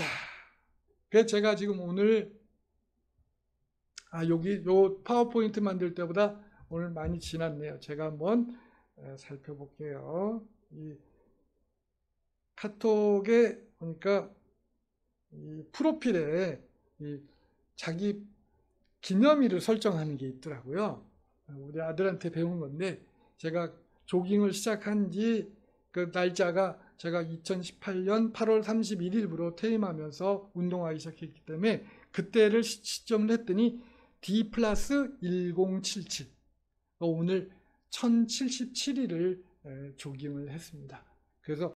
자, 그래서 제가 지금 오늘 아 여기 요 파워포인트 만들 때보다 오늘 많이 지났네요. 제가 한번 살펴볼게요. 이 카톡에 보니까 이 프로필에 이 자기 기념일을 설정하는 게 있더라고요. 우리 아들한테 배운 건데 제가 조깅을 시작한 지 그 날짜가 제가 2018년 8월 31일부로 퇴임하면서 운동하기 시작했기 때문에 그때를 시점을 했더니 D 플러스 1077 오늘 1077일을 조깅을 했습니다. 그래서